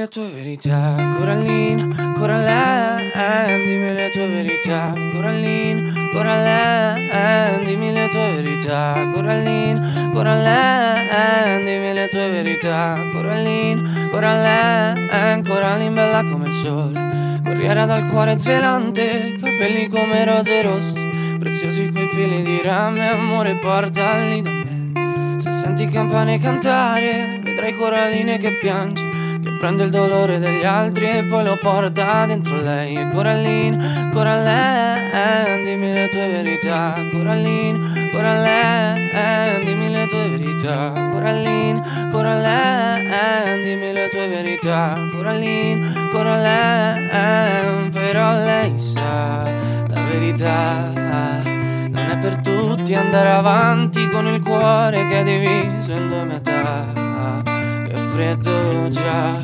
le tue verità, Corallina, Coraline, dimmi le tue verità, Corallina, Coraline, dimmi le tue verità, Corallina, Coraline, dimmi le tue verità, Corallina, Coraline, Coraline bella come il sole, corriera dal cuore zelante, capelli come rose rosse, preziosi quei fili di rame, amore portali da me. Se senti campane cantare, vedrai Coraline che piange Prende il dolore degli altri e poi lo porta dentro lei. E Coralline, Coralline, dimmi le tue verità. Coralline, Coralline, dimmi le tue verità. Coralline, Coralline, dimmi le tue verità. Coralline, Coralline, però lei sa la verità. Non è per tutti andare avanti con il cuore che è diviso in due metà freddo già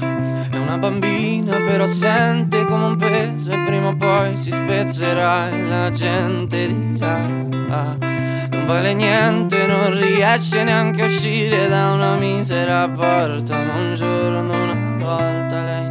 È una bambina però sente come un peso E prima o poi si spezzerà e la gente dirà Non vale niente, non riesce neanche a uscire da una misera porta Ma un giorno una volta lei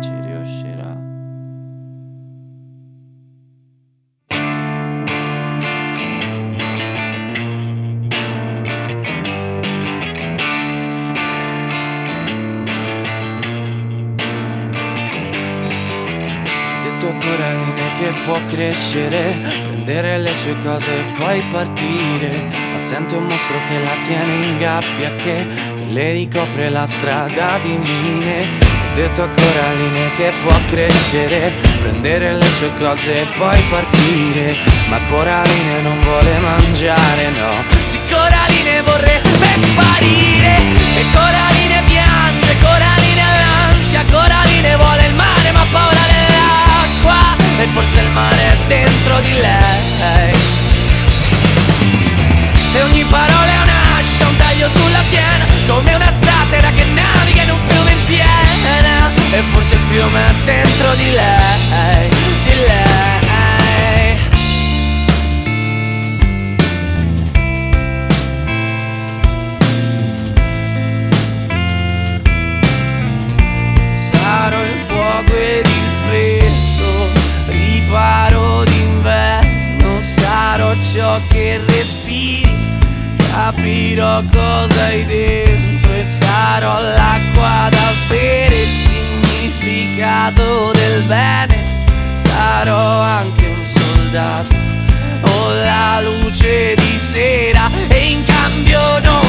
può crescere, prendere le sue cose e poi partire. Ma sente un mostro che la tiene in gabbia, che, che le ricopre la strada di mine. Ho detto a Coraline che può crescere, prendere le sue cose e poi partire. Ma Coraline non vuole mangiare, no. Sì, Coraline vorrebbe sparire. E Coraline piange, Coraline ha l'ansia, Coraline vuole il mare ma ha paura dell'acqua e forse il mare è dentro di lei. E ogni parola è un'ascia, un taglio sulla schiena Come una zattera che naviga in un fiume in piena E forse il fiume è dentro di lei, di lei ciò che respiri capirò cosa hai dentro e sarò l'acqua da bere il significato del bene. Sarò anche un soldato o la luce di sera e in cambio non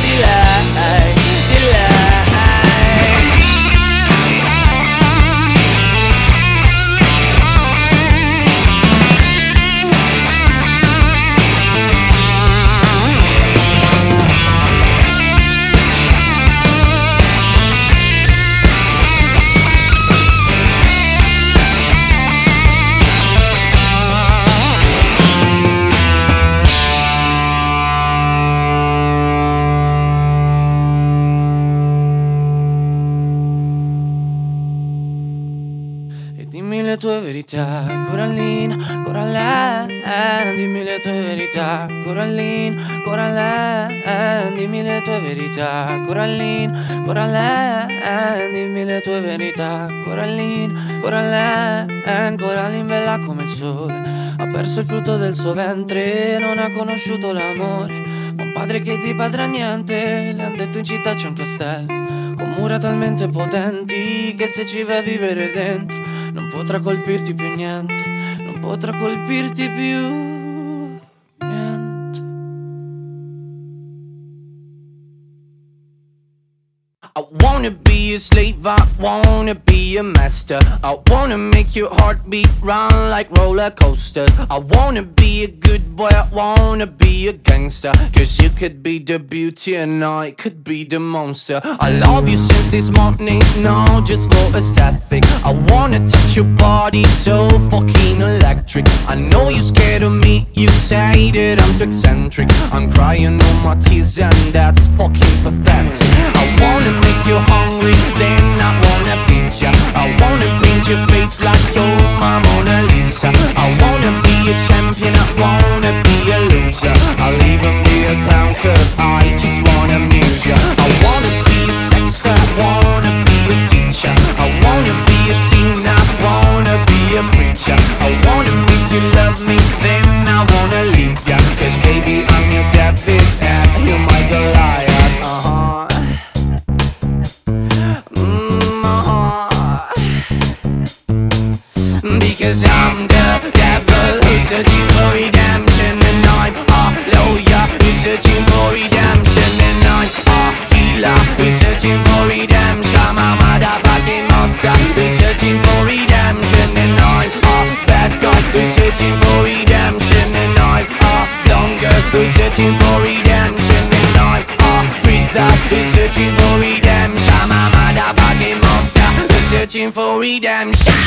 è dentro verità, Corallina, Corallina, dimmi le tue verità, Corallina, Corallina, dimmi le tue verità, Corallina, Corallina, dimmi le tue verità, Corallina, Corallina, Corallina bella come il sole, ha perso il frutto del suo ventre, non ha conosciuto l'amore, un padre che ti padra niente, le han detto in città c'è un castello, con mura talmente potenti che se ci vai a vivere dentro non potrà colpirti più niente, non potrà colpirti più I wanna be a slave, I wanna be a master. I wanna make your heartbeat run like roller coasters. I wanna be a good boy, I wanna be a gangster. Cause you could be the beauty and I could be the monster. I love you since this morning, no, just for aesthetic. I wanna touch your body so fucking electric. I know you're scared of me, you say that I'm too eccentric. I'm crying all my tears and that's fucking pathetic. I wanna make you hungry, then I wanna feed ya. I wanna paint your face like you're my Mona Lisa. I wanna be a champion, I wanna be a loser. I'll even be a clown, cause I just wanna amuse ya. I wanna be a sexter, I wanna be a teacher. I wanna be a singer, I wanna be a preacher. I wanna searching for redemption And I'm a lawyer who's searching for redemption And I'm a healer who's searching for redemption I'm a motherfucking monster who's searching for redemption. And I'm a bad guy who's searching for redemption. And I'm a blonde girl who's searching for redemption. And I'm a freak that who's searching for redemption. I'm a motherfucking monster who's searching for redemption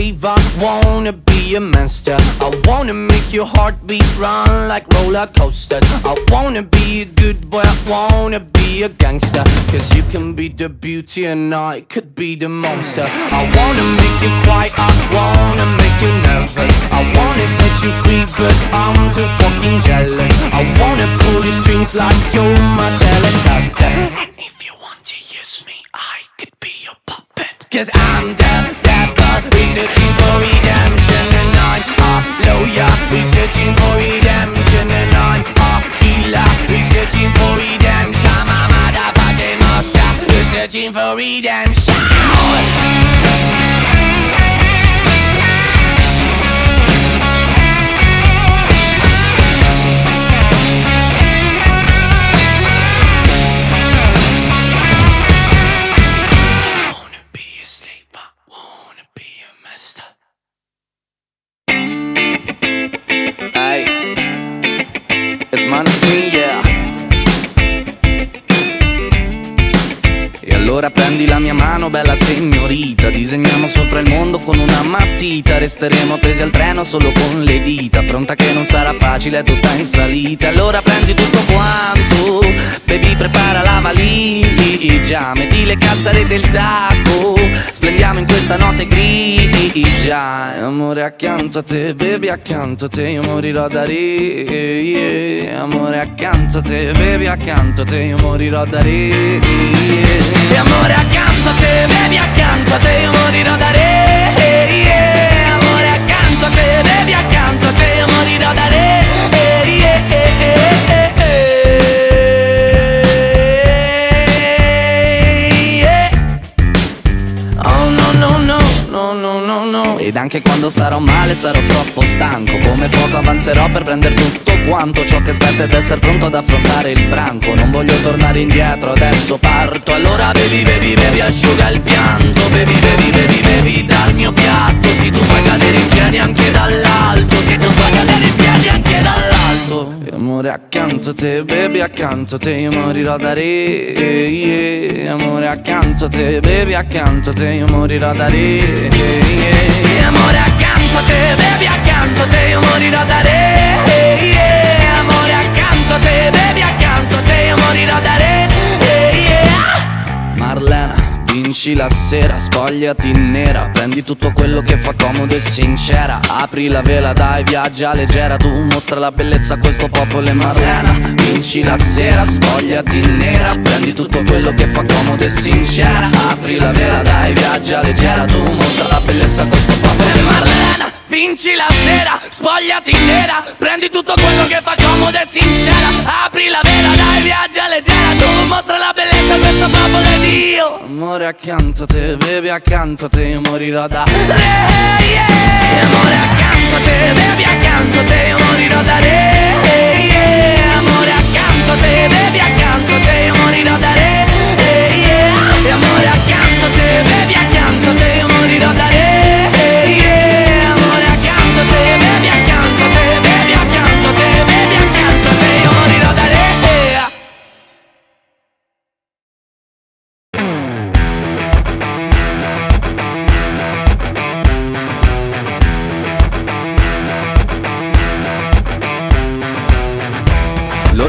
slave, I wanna be a master. I wanna make your heartbeat run like roller coasters. I wanna be a good boy, I wanna be a gangster. Cause you can be the beauty and I could be the monster. I wanna make you quiet, I wanna make you nervous. I wanna set you free, but I'm too fucking jealous. I wanna pull your strings like you're my telecaster. And if you want to use me, I could be your puppet. Cause I'm the devil, who's searching for redemption And I'm a lawyer, who's searching for redemption And I'm a healer, who's searching for redemption. I'm a motherfucking monster, who's searching for redemption It's minus me, yeah. Allora prendi la mia mano, bella signorita. Disegniamo sopra il mondo con una matita. Resteremo appesi al treno solo con le dita. Pronta che non sarà facile, tutta in salita. Allora prendi tutto quanto Baby prepara la valigia. Metti le calzare del tacco Splendiamo in questa notte grigia. Amore accanto a te, baby accanto a te. Io morirò da re yeah. Amore accanto a te, baby accanto a te. Io morirò da re yeah. Amore accanto a te, baby accanto a te Io morirò da re yeah. Amore accanto te, baby accanto a te morirò da re yeah. Oh no no no no no. Ed anche quando starò male sarò troppo stanco. Come fuoco avanzerò per prendere tutto quanto Ciò che aspetta ed essere pronto ad affrontare il branco. Non voglio tornare indietro, adesso parto. Allora bevi, bevi, bevi, asciuga il pianto. Bevi, bevi, bevi, bevi dal mio piatto. Se tu puoi cadere in piedi anche dall'alto. Se tu puoi cadere in piedi anche dall'alto. E amore accanto a te, baby accanto a te Io morirò da re. Yeah. Amore accanto a te, baby accanto a te Io morirò da re yeah. Amore accanto Vinci la sera, spogliati nera. Prendi tutto quello che fa comodo e sincera. Apri la vela, dai, viaggia leggera. Tu mostra la bellezza a questo popolo e Marlena. Vinci la sera, spogliati nera. Prendi tutto quello che fa comodo e sincera. Apri la vela, dai, viaggia leggera. Tu mostra la bellezza a questo popolo e Marlena Vinci la sera, spogliati nera Prendi tutto quello che fa comodo e sincera. Apri la vela, dai, viaggia leggera Tu mostra la bellezza a questo popolo ed io loro Amore accanto a te, bevi accanto a te, io morirò da re. Yeah. Amore accanto a te, bevi accanto a te, io morirò da re. Yeah. Amore accanto a te, bevi accanto a te, io morirò da re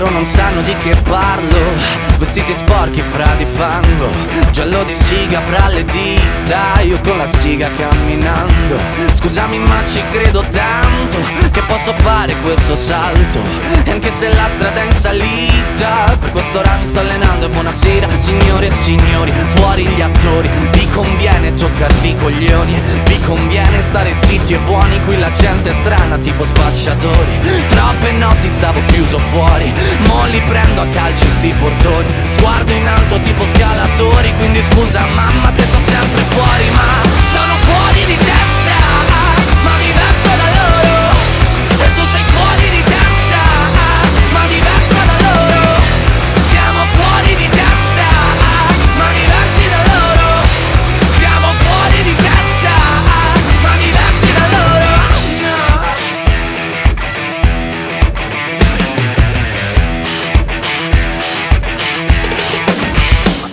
non sanno di che parlo Vestiti sporchi fra di fango Giallo di siga fra le dita Io con la siga camminando. Scusami ma ci credo tanto Che posso fare questo salto E anche se la strada è in salita Per questo ora mi sto allenando E buonasera signore e signori Fuori gli attori. Vi conviene toccarvi i coglioni Vi conviene stare zitti e buoni Qui la gente è strana tipo spacciatori. Troppe notti stavo chiuso fuori Mo li prendo a calci sti portoni Sguardo in alto tipo scalatori Quindi scusa mamma se sono sempre fuori Ma sono fuori di testa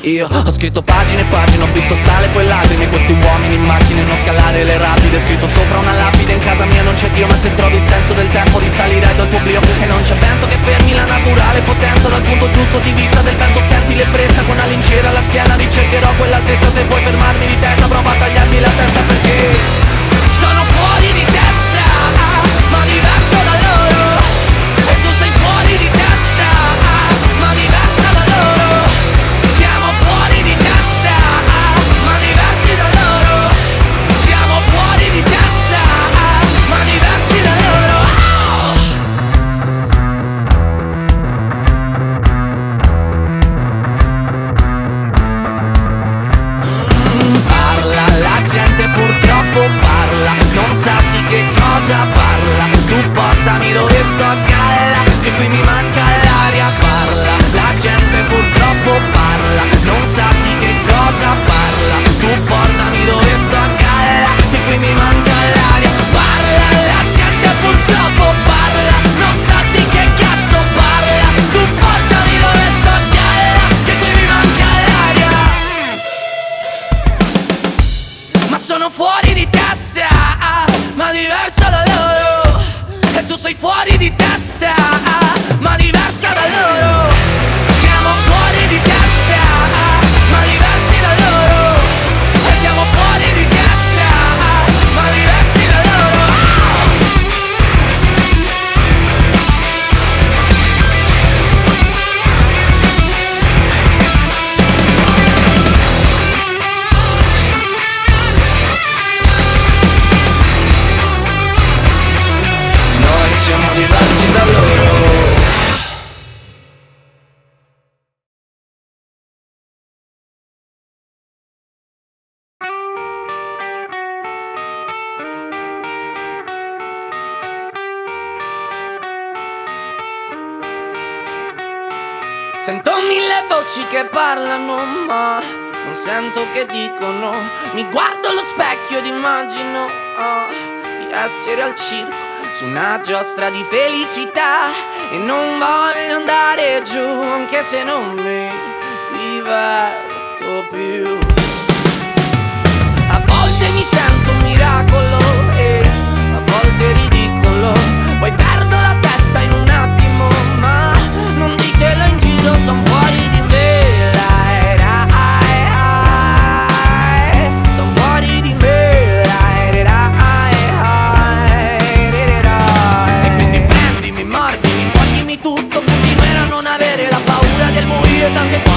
Io ho scritto pagine e pagine, ho visto sale poi lacrime. Questi uomini in macchine, non scalare le rapide. Scritto sopra una lapide, in casa mia non c'è Dio Ma se trovi il senso del tempo risalirai dal tuo oblio E non c'è vento che fermi la naturale potenza. Dal punto giusto di vista del vento senti l'ebbrezza. Con la lincera alla schiena ricercherò quell'altezza. Se vuoi fermarmi di testa prova che parlano, ma non sento che dicono. Mi guardo allo specchio ed immagino oh, di essere al circo su una giostra di felicità. E non voglio andare giù, anche se non mi diverto più. A volte mi sento un miracolo tutto, continuerò a non avere la paura del morire, anche quando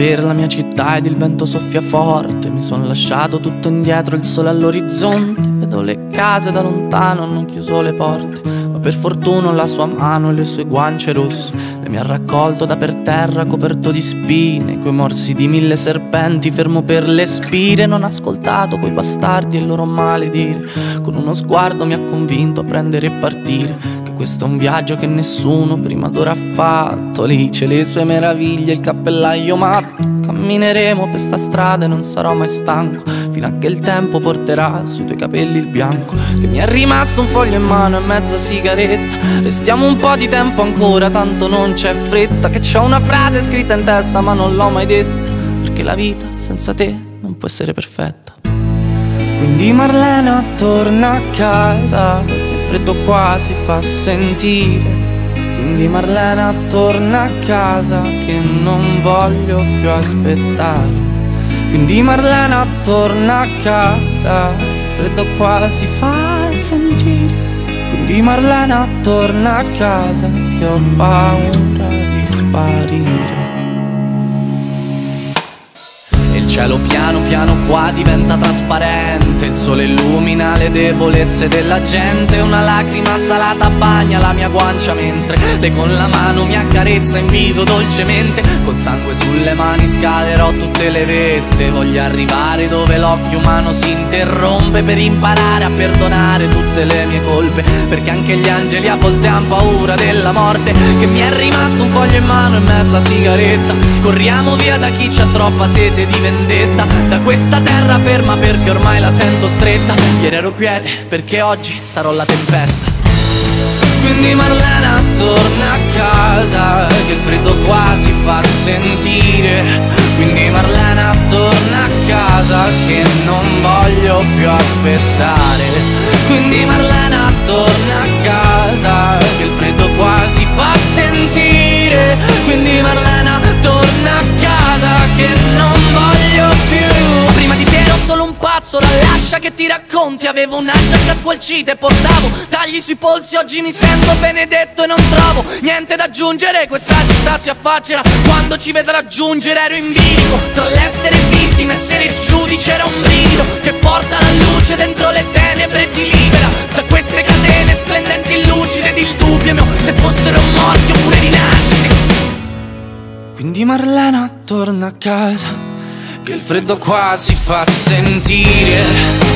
per la mia città ed il vento soffia forte. Mi sono lasciato tutto indietro, il sole all'orizzonte. Vedo le case da lontano, hanno chiuso le porte. Ma per fortuna la sua mano e le sue guance rosse. Le mi ha raccolto da per terra, coperto di spine. Coi morsi di mille serpenti, fermo per le spire. Non ho ascoltato quei bastardi e il loro maledire. Con uno sguardo mi ha convinto a prendere e partire questo è un viaggio che nessuno prima d'ora ha fatto. Lì c'è le sue meraviglie, il cappellaio matto. Cammineremo per sta strada e non sarò mai stanco. Fino a che il tempo porterà sui tuoi capelli il bianco. Che mi è rimasto un foglio in mano e mezza sigaretta. Restiamo un po' di tempo ancora, tanto non c'è fretta. Che c'ho una frase scritta in testa, ma non l'ho mai detta. Perché la vita senza te non può essere perfetta. Quindi Marlena torna a casa freddo qua si fa sentire. Quindi Marlena torna a casa che non voglio più aspettare. Quindi Marlena torna a casa, il freddo qua si fa sentire. Quindi Marlena torna a casa che ho paura di sparire cielo piano piano qua diventa trasparente. Il sole illumina le debolezze della gente. Una lacrima salata bagna la mia guancia Mentre lei con la mano mi accarezza in viso dolcemente. Col sangue sulle mani scalerò tutte le vette. Voglio arrivare dove l'occhio umano si interrompe Per imparare a perdonare tutte le mie colpe. Perché anche gli angeli a volte hanno paura della morte. Che mi è rimasto un foglio in mano e mezza sigaretta. Corriamo via da chi c'ha troppa sete di vendetta. Da questa terra ferma perché ormai la sento stretta. Ieri ero quiete perché oggi sarò la tempesta. Quindi Marlena torna a casa Che il freddo qua si fa sentire. Quindi Marlena torna a casa Che non voglio più aspettare. Quindi Marlena torna a casa Che il freddo qua si fa sentire. Quindi Marlena torna a casa Che non voglio più. Prima di te ero solo un pazzo La lascia che ti racconti. Avevo una giacca squalcita e portavo Tagli sui polsi. Oggi mi sento benedetto e non trovo Niente da aggiungere. Questa città si affaccia Quando ci vedrà giungere. Ero in bilico Tra l'essere vittima e essere giudice Era un brivido Che porta la luce dentro le tenebre E ti libera. Da queste catene splendenti e lucide Ed il dubbio mio Se fossero morti oppure rinascite Quindi Marlena torna a casa che il freddo qua si fa sentire.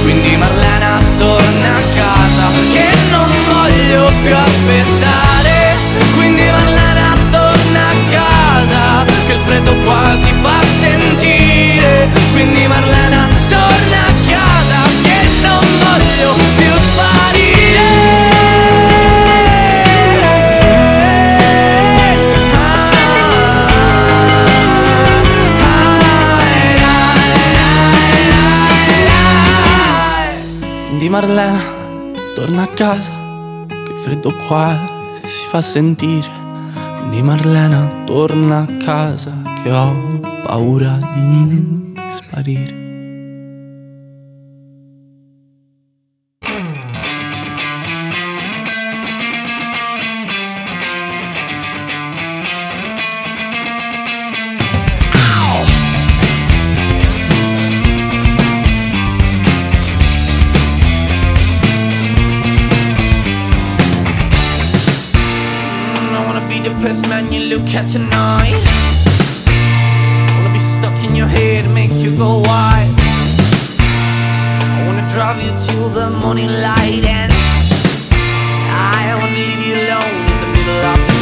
Quindi Marlena torna a casa Che non voglio più aspettare. Quindi Marlena torna a casa Che il freddo qua si fa sentire. Quindi Marlena torna a casa Che non fame di Marlena torna a casa, che il freddo qua si fa sentire. Quindi Marlena torna a casa, che ho paura di sparire. man you look at tonight Wanna be stuck in your head and make you go wild? I wanna drive you till the morning light And I wanna leave you alone in the middle of the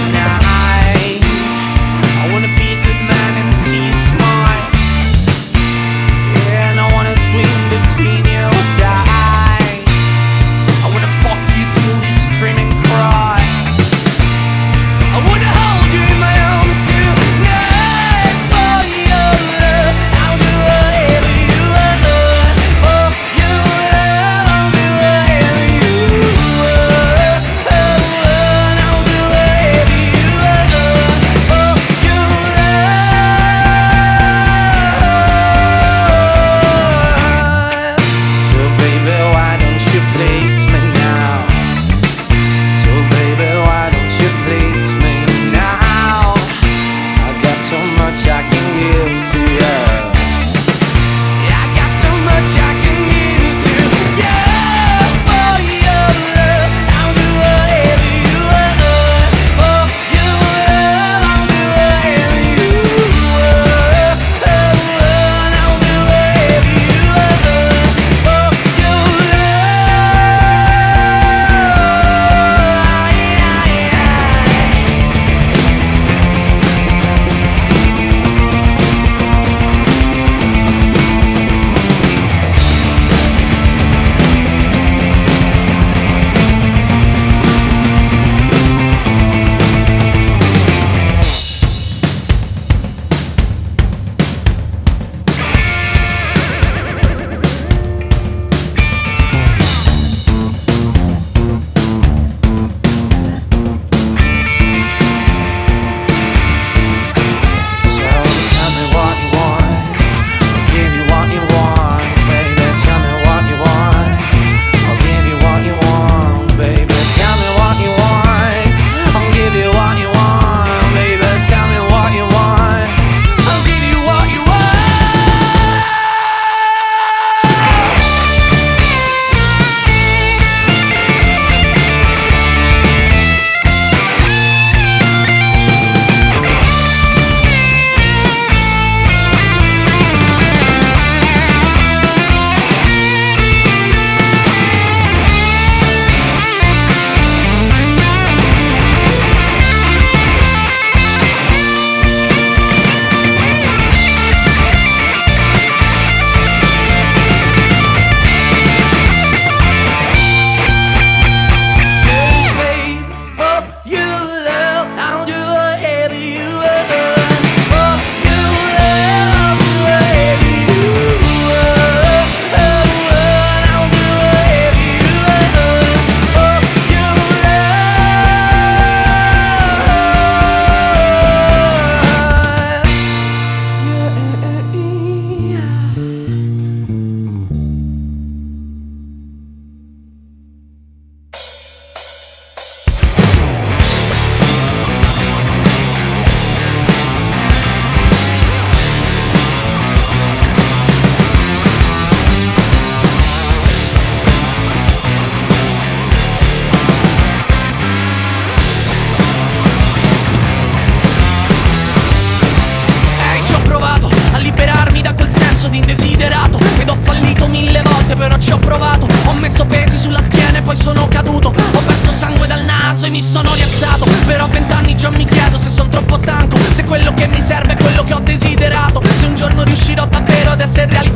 poi sono caduto. Ho perso sangue dal naso e mi sono rialzato. Però a vent'anni già mi chiedo se sono troppo stanco. Se quello che mi serve è quello che ho desiderato. Se un giorno riuscirò davvero ad essere realizzato.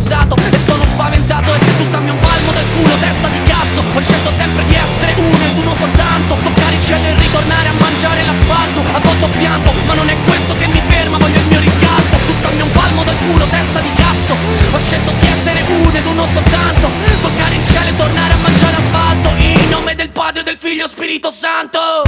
Santo.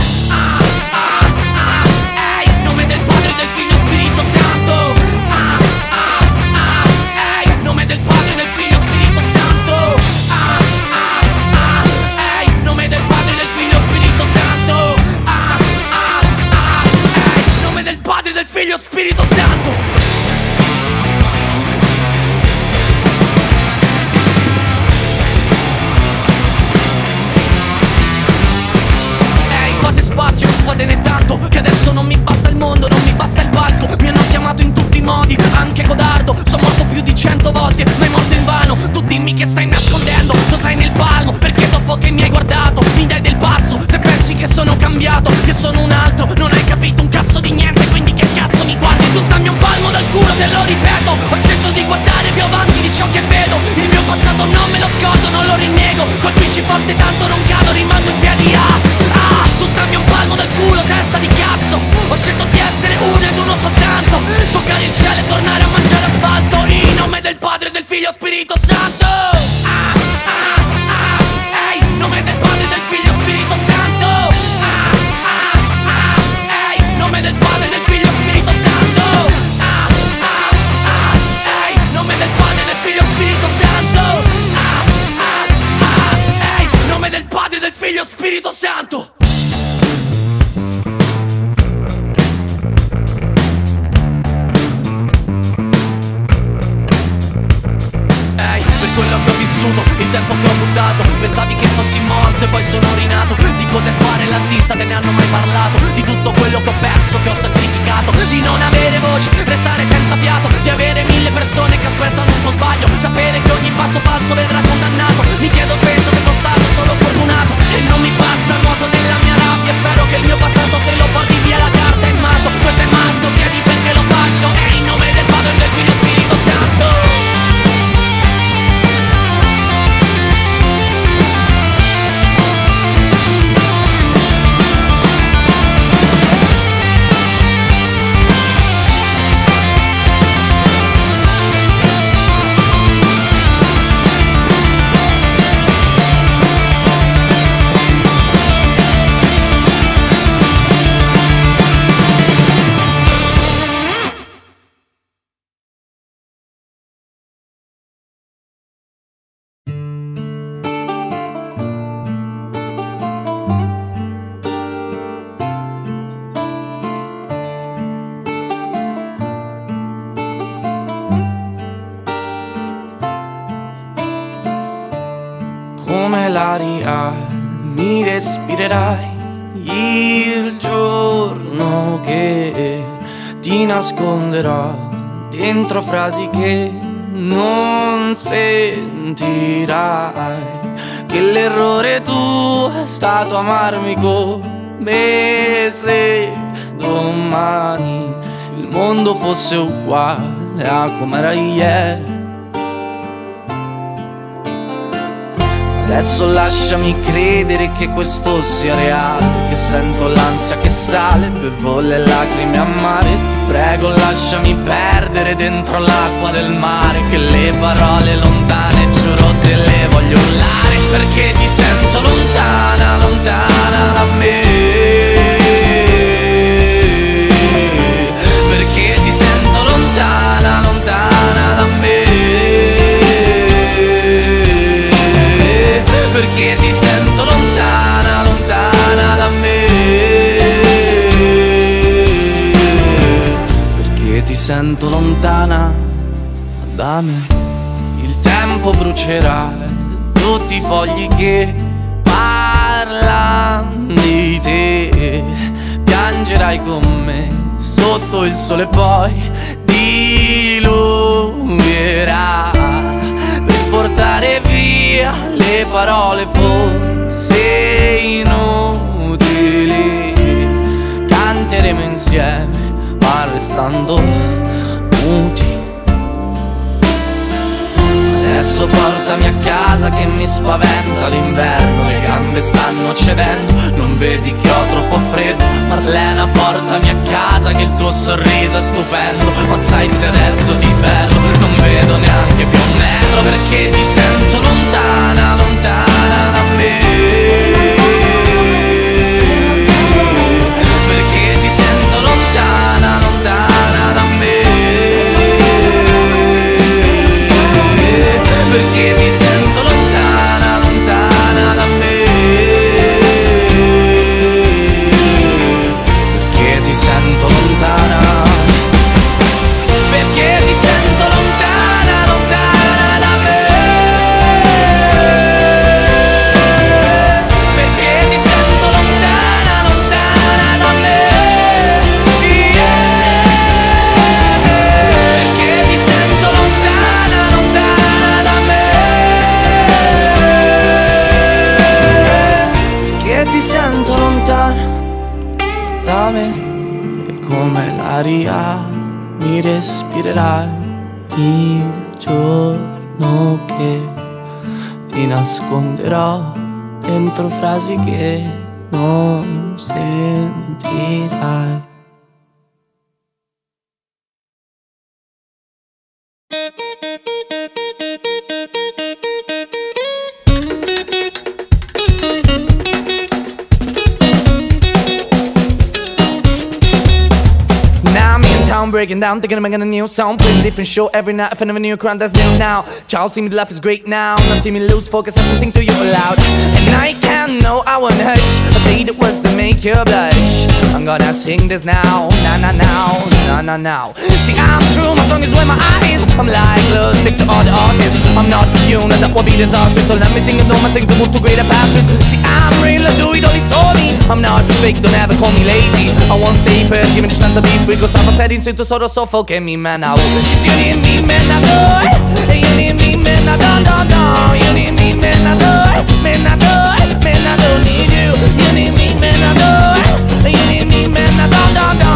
era come era ieri. Adesso lasciami credere che questo sia reale Che sento l'ansia che sale, bevo le lacrime a mare Ti prego lasciami perdere dentro l'acqua del mare Che le parole lontane giuro te le voglio urlare Perché ti sento lontana, lontana da me sento lontana da me. Il tempo brucerà tutti i fogli che parlano di te. Piangerai con me sotto il sole poi diluvierà per portare via le parole forse inutili. Canteremo insieme ma restando minuti. Adesso portami a casa che mi spaventa l'inverno, le gambe stanno cedendo, non vedi che ho troppo freddo. Marlena, portami a casa che il tuo sorriso è stupendo, ma sai se adesso ti perdo, non vedo neanche più un metro perché ti sento lontana, lontana, lontana. Il giorno che ti nasconderò dentro frasi che non breaking down, thinking I'm making a new song Playing a different show every night, I find a new crowd that's new now. Child, see me laugh is great now. Now see me lose focus as I sing to you aloud And I can't know, I won't hush. I say it was to make you blush. I'm gonna sing this now, na na now, na na now. See, I'm true, my song is where my eyes I'm like, look, stick to all the artists I'm not human, that would be disastrous. So let me sing and all my things to move to greater pastures See, I'm real, I do it all, it's all me. I'm not fake, don't ever call me lazy. I won't stay put, give me the chance to be free. Cause I'm a setting to solo soffoche mi mena You need me mena doy You need me mena don don don You need me mena doy Mena man, I don't need you. You need me, man, I know. You need me, man, I don't, don't, don't.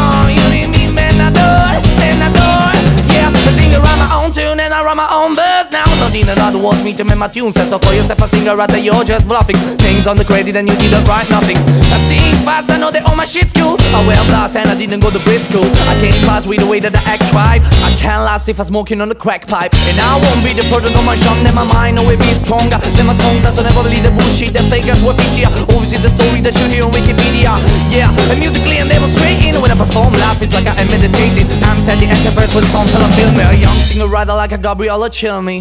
Now Don't need another words me to my tune. So call yourself a singer rather you're just bluffing. Names on the credit and you didn't write nothing. I sing fast, I know that all my shit's cool. I wear blast and I didn't go to Brit school. I can't pass with the way that I act right I can't last if I'm smoking on the crack pipe. And I won't be the product of my shun Then my mind will be stronger. Than my songs, I so never believe the bullshit. That fakers were feature Always see the story that you hear on Wikipedia. Yeah, and musically I'm demonstrating. When I perform, life is like I am meditating. I'm setting anchor verse with songs till I feel me A young singer writer like a Gabriella chill me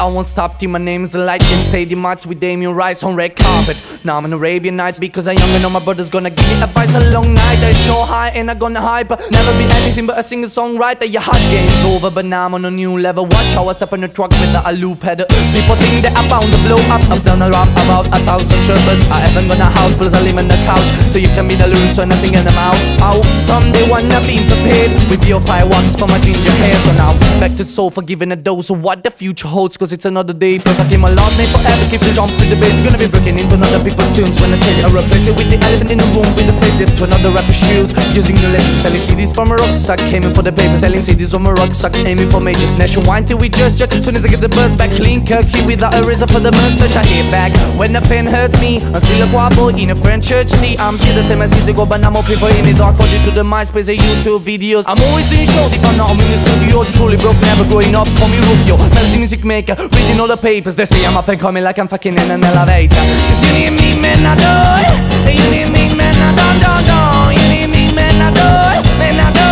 I won't stop till my name's the light In stadium. Marks with Damien Rice on red carpet. Now I'm in Arabian Nights because I'm young and know my brother's gonna give me advice. A long night I show high and I gonna hype. Never be anything but a single songwriter Your hot game's over. But now I'm on a new level. Watch how I step in the truck with the Alu pedal People think that I'm bound to blow up. I've done a rap about a thousand shows But I haven't got a house plus I live on the couch. So you can be the loons when I'm singing them out Out from day one I've been prepared With your fireworks for my ginger hair. So now back to soul for giving a dose of what the future holds Cause it's another day Plus I keep my last name forever. Keep the jump with the bass Gonna be breaking into another people's tunes. When I change it I replace it with the elephant in the room With the face it to another rapper's shoes. Using new lessons Selling CDs from a rucksack Aiming for the paper Selling CDs on my rucksack Aiming for majors Nationwide till we just jet Soon as I get the buzz back Clean Kirky without a razor for the mustache. I hit back When the pen hurts me. I'm still a quabo in a French church tea I'm still the same as easy go But now more people in the dark According to the MySpace and YouTube videos. I'm always doing shows. If I'm not I'm in the studio Truly broke. Never growing up Call me Rufio Melody music maker Reading all the papers They say I'm up and coming Like I'm fucking in an elevator Cause you need me man I do You need me man I don't don't don't You need me man I do Man I do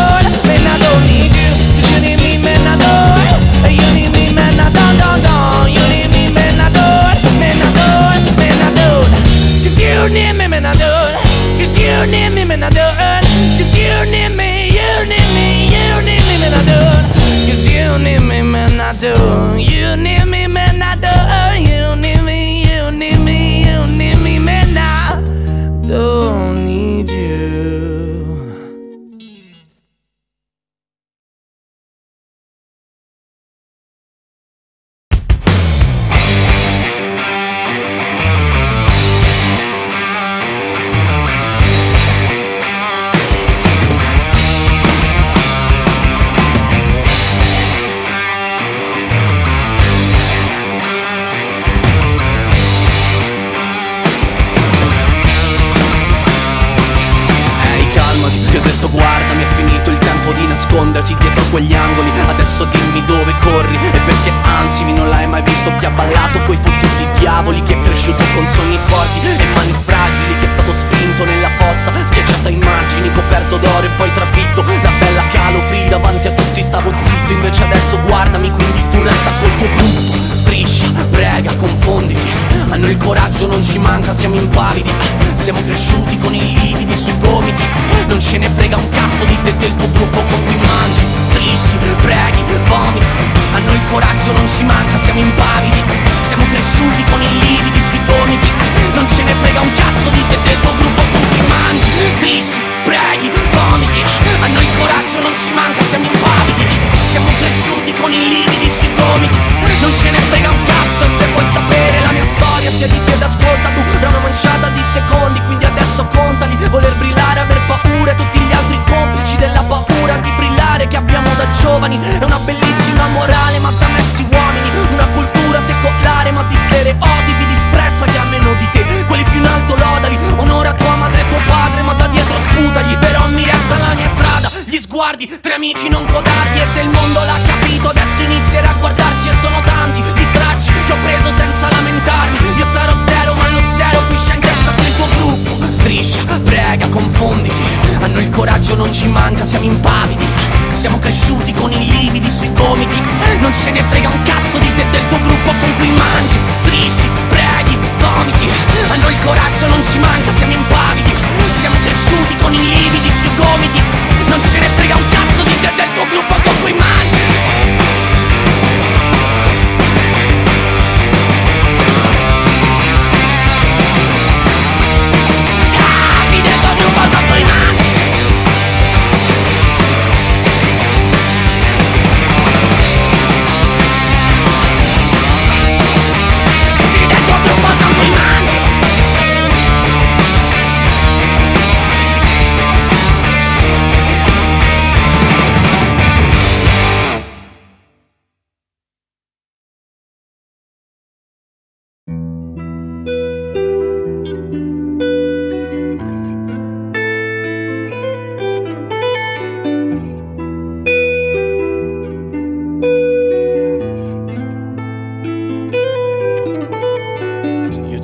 Man I don't need you Cause you need me man I do You need me man I don't don't don't You need me man I do Man I do Man I do Cause you need me man I do you need me man I do you need me You need me You need me man I do you need me I do. You need me tempo di nascondersi dietro quegli angoli. Adesso dimmi dove corri e perché ansimi non l'hai mai visto Chi ha ballato coi fottuti diavoli Chi è cresciuto con sogni forti e mani fragili Chi è stato spinto nella fossa, schiacciato ai margini Coperto d'oro e poi trafitto da bella calofri Davanti a tutti. Stavo zitto invece adesso guardami Quindi tu resta col tuo gruppo Striscia, prega, confonditi a noi il coraggio non ci manca, siamo impavidi Siamo cresciuti con i lividi sui gomiti. Non ce ne frega un cazzo di te del tuo gruppo con cui mangi. Strisci, preghi, vomiti. A noi il coraggio non ci manca, siamo impavidi Siamo cresciuti con i lividi sui gomiti. Non ce ne frega un cazzo di te del tuo gruppo con cui mangi. Strisci, preghi, vomiti. A noi il coraggio non ci manca, siamo impavidi Siamo cresciuti con i lividi sui gomiti non ce ne frega un cazzo Se vuoi sapere la mia storia siediti ed ascolta tu. Tra una manciata di secondi quindi adesso contali Voler brillare, aver paura tutti gli altri complici della paura Di brillare che abbiamo da giovani. È una bellissima morale ma da messi uomini. Una cultura secolare ma di stereotipi Disprezza chi ha meno di te. Quelli più in alto lodali. Onora tua madre e tuo padre ma da dietro sputagli. Però mi resta la mia strada. Gli sguardi, tre amici non codardi E se il mondo la siamo impavidi Siamo cresciuti con i lividi sui gomiti. Non ce ne frega un cazzo di te del tuo gruppo con cui mangi Strisci, preghi, vomiti. Hanno il coraggio, non ci manca, siamo impavidi Siamo cresciuti con i lividi sui gomiti. Non ce ne frega un cazzo di te del tuo gruppo con cui mangi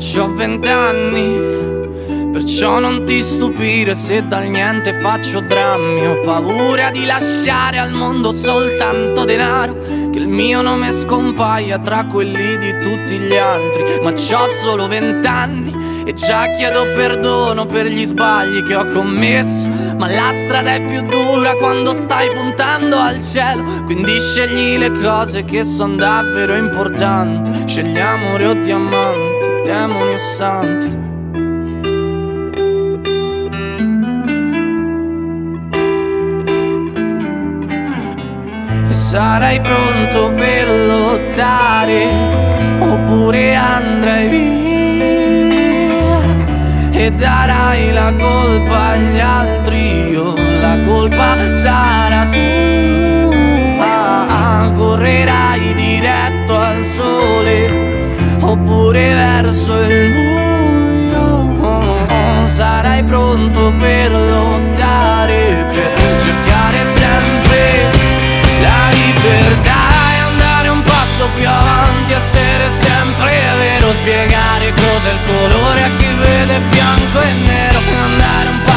c'ho vent'anni, perciò non ti stupire se dal niente faccio drammi. Ho paura di lasciare al mondo soltanto denaro, che il mio nome scompaia tra quelli di tutti gli altri. Ma c'ho solo vent'anni e già chiedo perdono per gli sbagli che ho commesso. Ma la strada è più dura quando stai puntando al cielo, quindi scegli le cose che sono davvero importanti. Scegli amore o diamanti, demoni o santi. E sarai pronto per lottare oppure andrai via. E darai la colpa agli altri io la colpa sarà tua. Correrai diretto al sole oppure verso il buio. Sarai pronto per lottare per cercare sempre la libertà e andare un passo più avanti, essere sempre vero, spiegare cos'è il colore a chi vede bianco e nero, andare un passo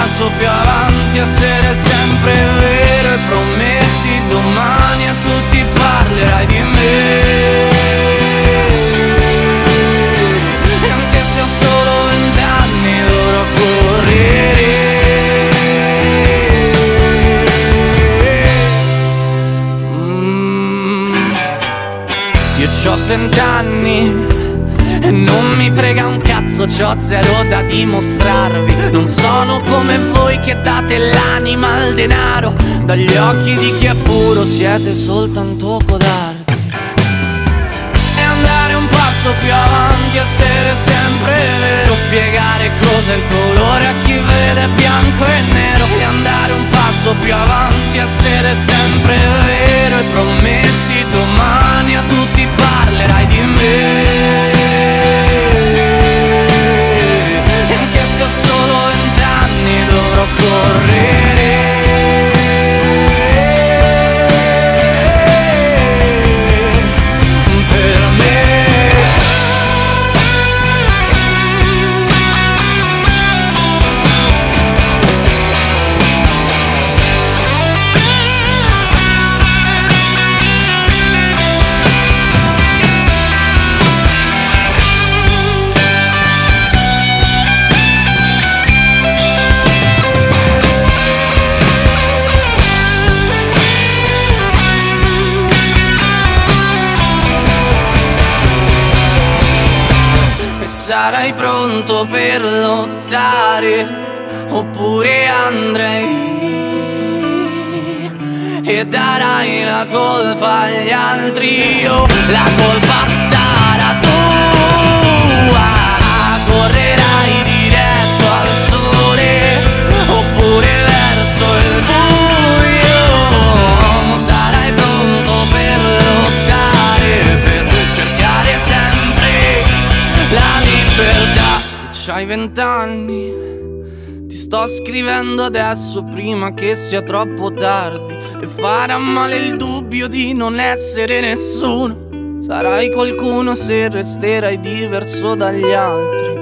dimostrarvi. Non sono come voi che date l'anima al denaro. Dagli occhi di chi è puro siete soltanto codardi. E andare un passo più avanti, essere sempre vero. Spiegare cos'è il colore a chi vede bianco e nero. E andare un passo più avanti, essere sempre vero. E prometti domani a tutti parlerai di me. Vent'anni sarai pronto per lottare oppure andrai e darai la colpa agli altri. O la colpa C'hai vent'anni, ti sto scrivendo adesso prima che sia troppo tardi e farà male il dubbio di non essere nessuno. Sarai qualcuno se resterai diverso dagli altri.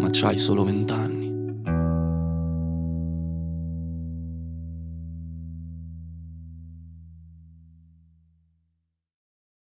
Ma c'hai solo vent'anni.